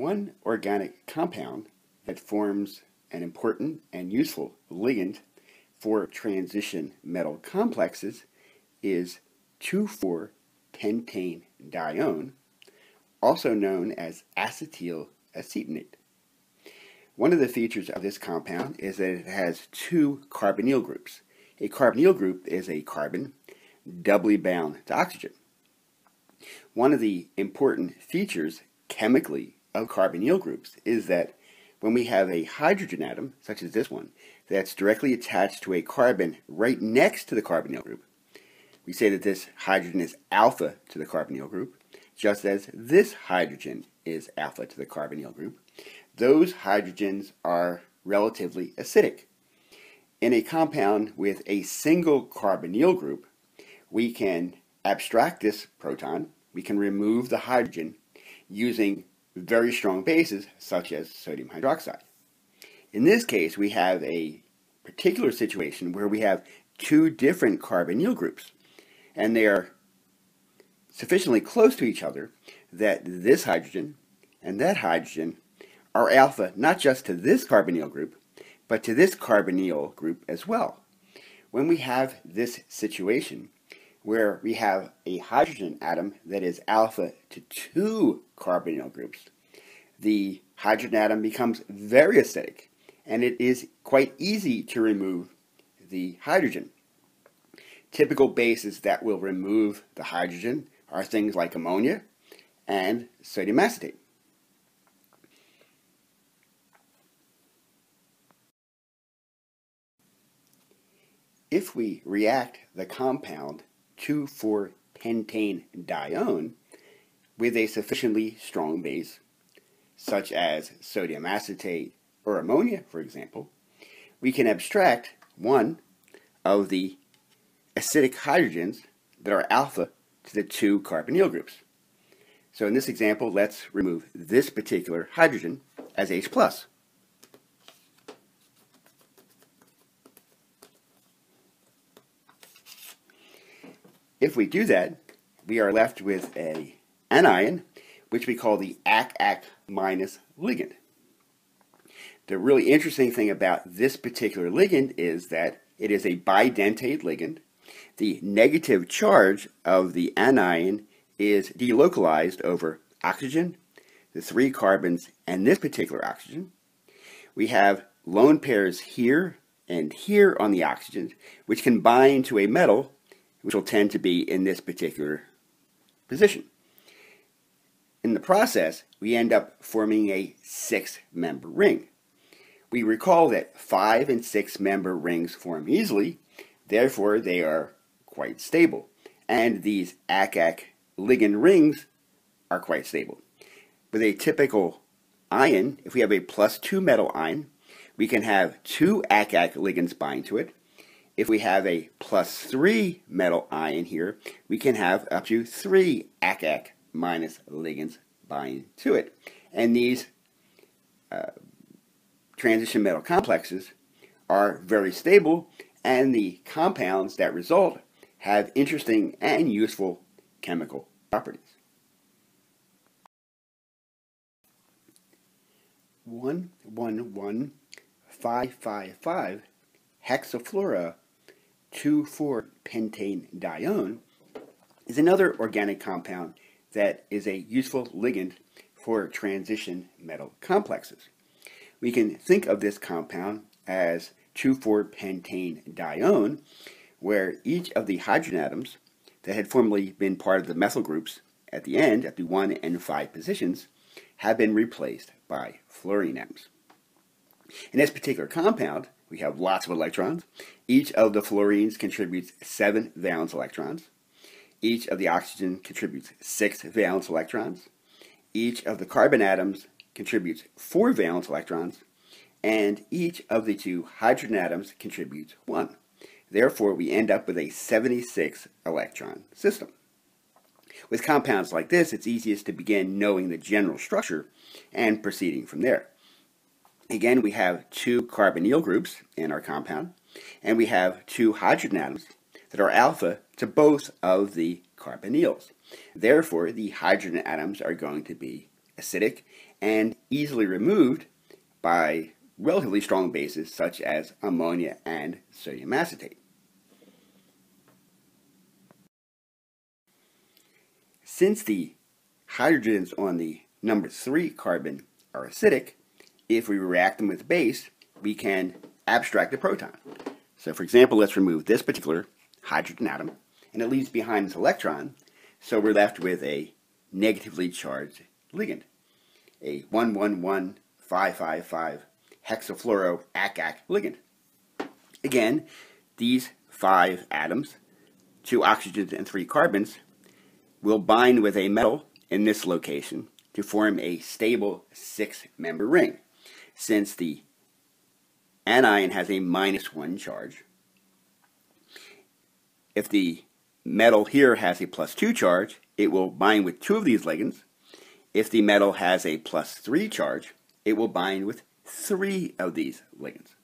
One organic compound that forms an important and useful ligand for transition metal complexes is 2,4-pentane dione, also known as acetyl acetonate. One of the features of this compound is that it has two carbonyl groups. A carbonyl group is a carbon doubly bound to oxygen. One of the important features chemically of carbonyl groups is that when we have a hydrogen atom, such as this one, that's directly attached to a carbon right next to the carbonyl group, we say that this hydrogen is alpha to the carbonyl group, just as this hydrogen is alpha to the carbonyl group. Those hydrogens are relatively acidic. In a compound with a single carbonyl group, we can abstract this proton, we can remove the hydrogen using very strong bases such as sodium hydroxide. In this case, we have a particular situation where we have two different carbonyl groups, and they are sufficiently close to each other that this hydrogen and that hydrogen are alpha not just to this carbonyl group, but to this carbonyl group as well. When we have this situation where we have a hydrogen atom that is alpha to two carbonyl groups, the hydrogen atom becomes very acidic and it is quite easy to remove the hydrogen. Typical bases that will remove the hydrogen are things like ammonia and sodium acetate. If we react the compound 2,4-pentane dione with a sufficiently strong base, such as sodium acetate or ammonia, for example, we can abstract one of the acidic hydrogens that are alpha to the two carbonyl groups. So in this example, let's remove this particular hydrogen as H+. plus. If we do that, we are left with a anion, which we call the ACAC minus ligand. The really interesting thing about this particular ligand is that it is a bidentate ligand. The negative charge of the anion is delocalized over oxygen, the three carbons, and this particular oxygen. We have lone pairs here and here on the oxygen, which can bind to a metal which will tend to be in this particular position. In the process, we end up forming a six-member ring. We recall that five and six-member rings form easily, therefore they are quite stable. And these ACAC ligand rings are quite stable. With a typical ion, if we have a plus two metal ion, we can have two ACAC ligands bind to it, if we have a plus 3 metal ion here, we can have up to 3 ACAC minus ligands bind to it. And these uh, transition metal complexes are very stable, and the compounds that result have interesting and useful chemical properties. One one one five five five hexafluoro 2,4-pentane dione is another organic compound that is a useful ligand for transition metal complexes. We can think of this compound as 2,4-pentane dione, where each of the hydrogen atoms that had formerly been part of the methyl groups at the end, at the 1 and 5 positions, have been replaced by fluorine atoms. In this particular compound, we have lots of electrons. Each of the fluorines contributes seven valence electrons. Each of the oxygen contributes six valence electrons. Each of the carbon atoms contributes four valence electrons. And each of the two hydrogen atoms contributes one. Therefore, we end up with a 76 electron system. With compounds like this, it's easiest to begin knowing the general structure and proceeding from there. Again, we have two carbonyl groups in our compound, and we have two hydrogen atoms that are alpha to both of the carbonyls. Therefore, the hydrogen atoms are going to be acidic, and easily removed by relatively strong bases such as ammonia and sodium acetate. Since the hydrogens on the number 3 carbon are acidic, if we react them with base, we can abstract the proton. So for example, let's remove this particular hydrogen atom, and it leaves behind this electron, so we're left with a negatively charged ligand, a 111555 hexafluoroacac ligand. Again, these five atoms, two oxygens and three carbons, will bind with a metal in this location to form a stable six-member ring. Since the anion has a minus one charge, if the metal here has a plus two charge, it will bind with two of these ligands. If the metal has a plus three charge, it will bind with three of these ligands.